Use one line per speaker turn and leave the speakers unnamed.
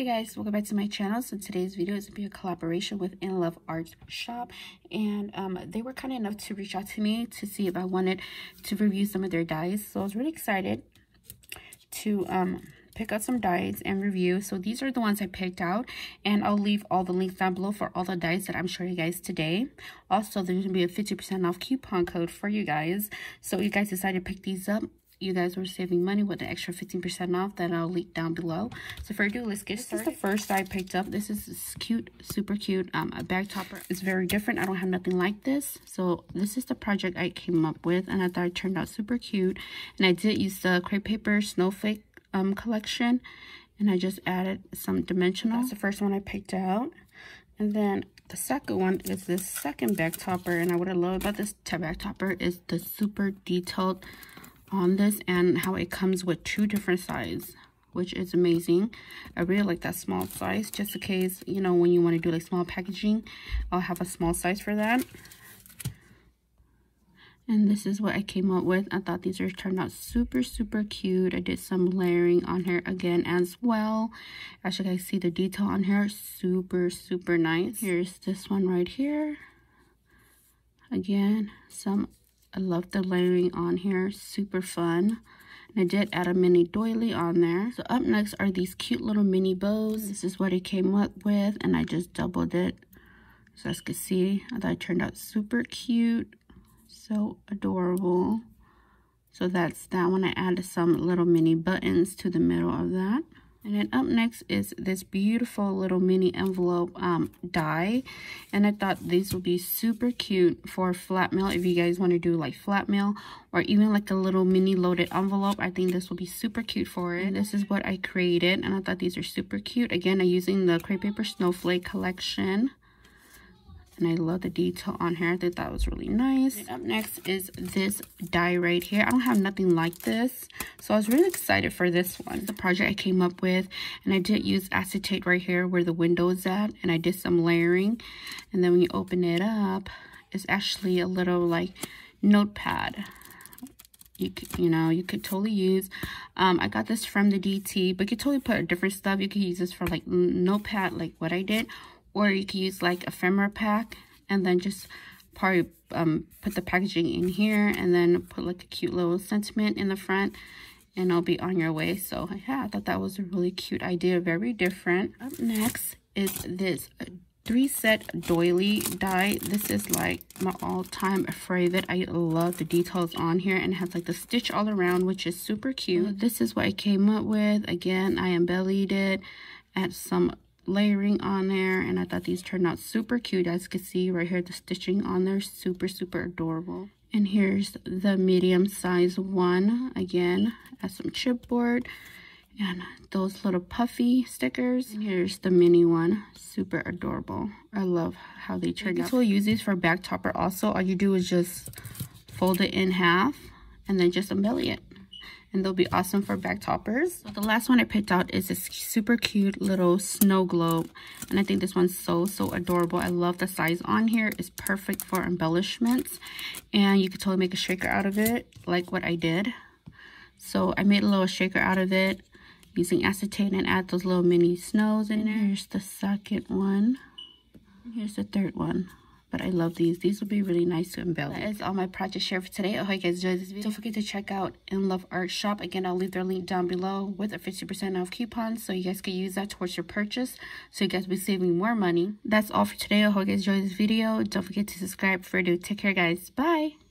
Hey guys, welcome back to my channel. So today's video is going to be a collaboration with In Love Art Shop. And um, they were kind enough to reach out to me to see if I wanted to review some of their dies. So I was really excited to um, pick out some dies and review. So these are the ones I picked out. And I'll leave all the links down below for all the dies that I'm showing you guys today. Also, there's going to be a 50% off coupon code for you guys. So you guys decide to pick these up you guys were saving money with the extra 15% off that I'll link down below. So for do, let's get this started. This is the first I picked up. This is this cute, super cute um, a bag topper. It's very different. I don't have nothing like this. So this is the project I came up with and I thought it turned out super cute. And I did use the crepe paper snowflake um, collection and I just added some dimensional. That's the first one I picked out. And then the second one is this second bag topper. And I what I love about this bag topper is the super detailed on this and how it comes with two different sizes which is amazing. I really like that small size just in case you know when you want to do like small packaging i'll have a small size for that. And this is what i came up with. I thought these are turned out super super cute. I did some layering on here again as well. As you guys see the detail on here super super nice. Here's this one right here. Again some I love the layering on here. Super fun. And I did add a mini doily on there. So up next are these cute little mini bows. This is what I came up with. And I just doubled it. So as you can see, I thought it turned out super cute. So adorable. So that's that one. I added some little mini buttons to the middle of that. And then up next is this beautiful little mini envelope um, die. And I thought these would be super cute for flat mail if you guys want to do like flat mail or even like a little mini loaded envelope. I think this will be super cute for it. And this is what I created and I thought these are super cute. Again, I'm using the Crepe Paper Snowflake collection and I love the detail on here. I think that was really nice. Up next is this die right here. I don't have nothing like this, so I was really excited for this one. The project I came up with, and I did use acetate right here where the window is at, and I did some layering. And then when you open it up, it's actually a little like notepad you could, you know you could totally use um i got this from the dt but you could totally put different stuff you could use this for like notepad like what i did or you can use like a ephemera pack and then just probably um, put the packaging in here and then put like a cute little sentiment in the front and I'll be on your way. So yeah, I thought that was a really cute idea, very different. Up next is this three set doily die. This is like my all-time favorite. I love the details on here and has like the stitch all around, which is super cute. This is what I came up with. Again, I embellied it, add some layering on there and I thought these turned out super cute. As you can see right here the stitching on there super super adorable. And here's the medium size one again as some chipboard and those little puffy stickers. And here's the mini one super adorable. I love how they turned out. So use these for back topper also. All you do is just fold it in half and then just embellish it and they'll be awesome for bag toppers. So the last one I picked out is this super cute little snow globe. And I think this one's so, so adorable. I love the size on here. It's perfect for embellishments. And you could totally make a shaker out of it, like what I did. So I made a little shaker out of it using acetate and add those little mini snows in there. Here's the second one. Here's the third one but I love these. These will be really nice to embellish. That is all my project share for today. I hope you guys enjoyed this video. Don't forget to check out In Love Art Shop. Again, I'll leave their link down below with a 50% off coupon so you guys can use that towards your purchase so you guys will be saving more money. That's all for today. I hope you guys enjoyed this video. Don't forget to subscribe for new. Take care, guys. Bye.